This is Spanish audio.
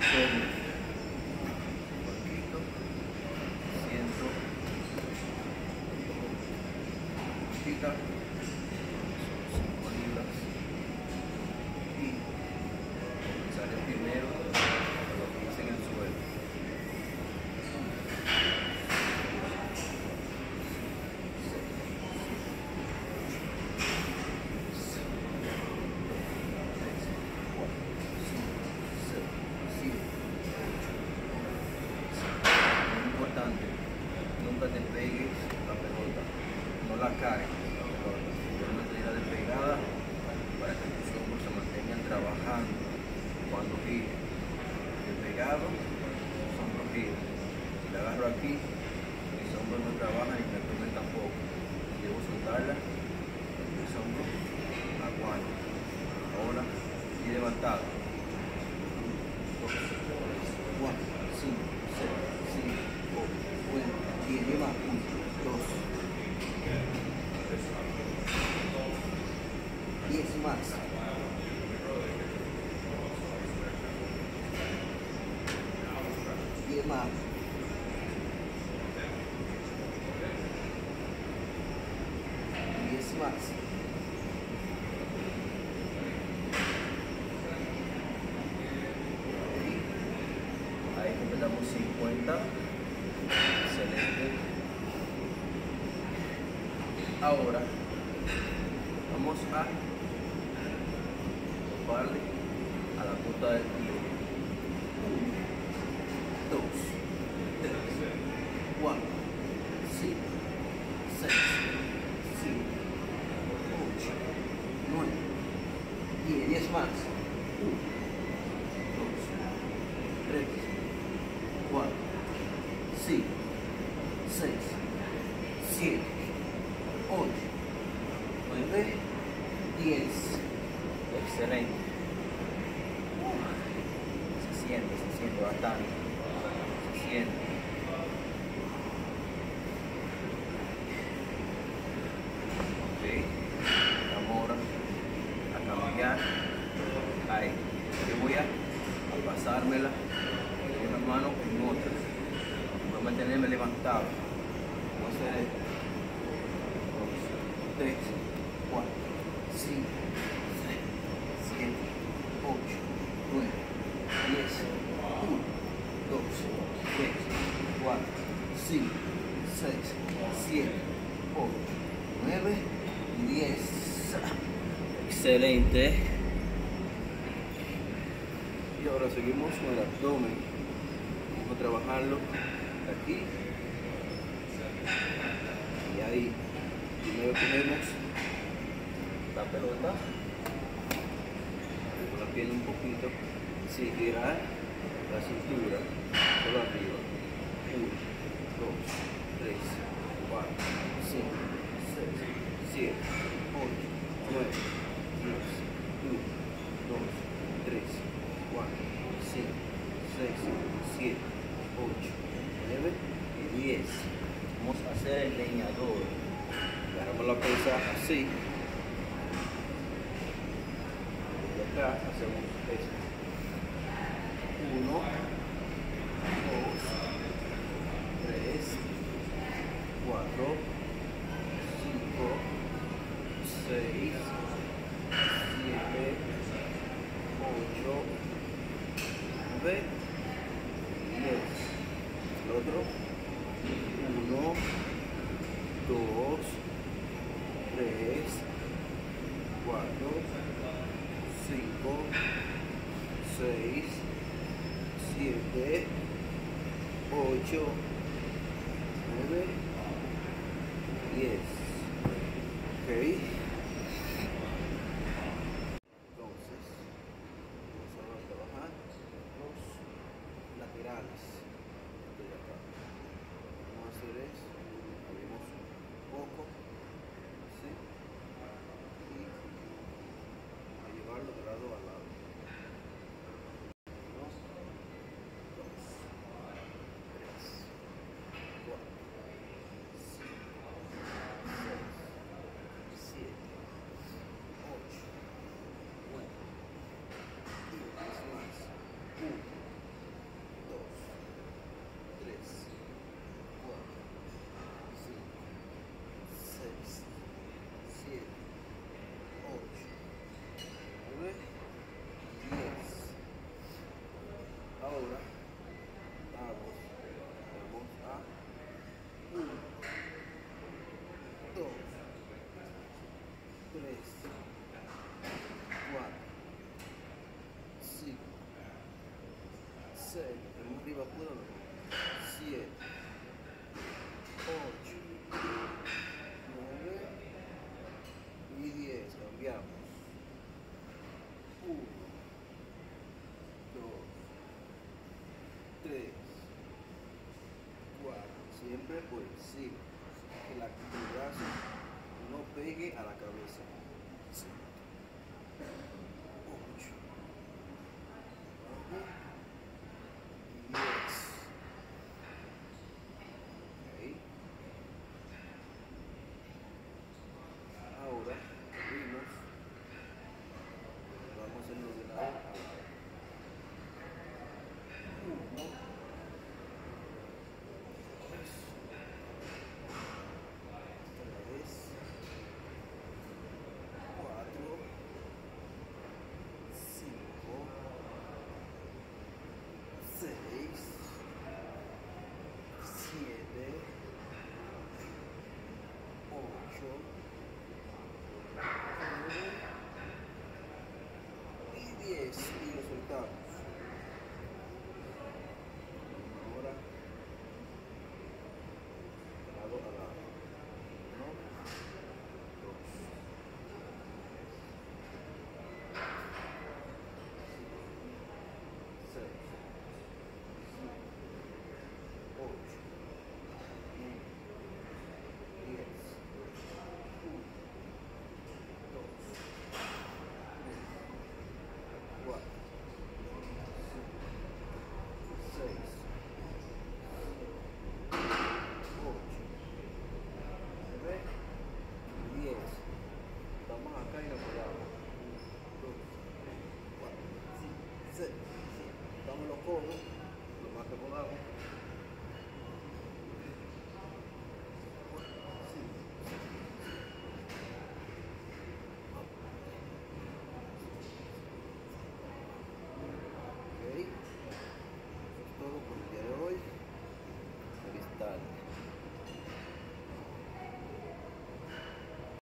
So cuando gires. Despegado, tus hombros giran. Si la agarro aquí, mis hombros no trabajan y mi abdomen tampoco. Debo soltarla, mis hombros aguantan. Ahora, y levantado. Dos, cuatro, cinco, seis, siete, ocho, nueve, diez, y más. Uno, dos, diez más. Diez más. Ahí completamos 50. Excelente. Ahora vamos a toparle a la punta del pie. Uno, dos, tres, cuatro, cinco, seis, siete, ocho, nueve, diez. Diez más. Uno, dos, tres, cuatro, cinco, seis, siete, ocho, nueve, diez. Excelente. Se siente, se siente bastante. Se siente. Ok. Vamos ahora a cambiar. Ahí. Voy a, a pasármela de una mano en otra. Voy a mantenerme levantado. Voy a hacer esto. Dos, tres, cuatro, cinco, seis, siete, ocho, nueve, diez, uno, dos, tres, cuatro, cinco, seis, siete, ocho, nueve, diez. Excelente. Y ahora seguimos con el abdomen. Vamos a trabajarlo aquí y ahí. Primero ponemos la pelota con la pierna un poquito sin girar la cintura solo arriba. Uno, dos, tres, cuatro, cinco, seis, siete, ocho, nueve, diez, uno, dos, tres, cuatro, cinco, seis, siete, ocho, nueve y diez. Vamos a hacer el leñador. Agarramos la pesa así. 4, 5, 6, 7, 8, 9, 10. 1, 7, 8, 9 y 10. Cambiamos. 1, 2, 3, 4. Siempre pues, por el. Que la actividad no pegue a la cabeza.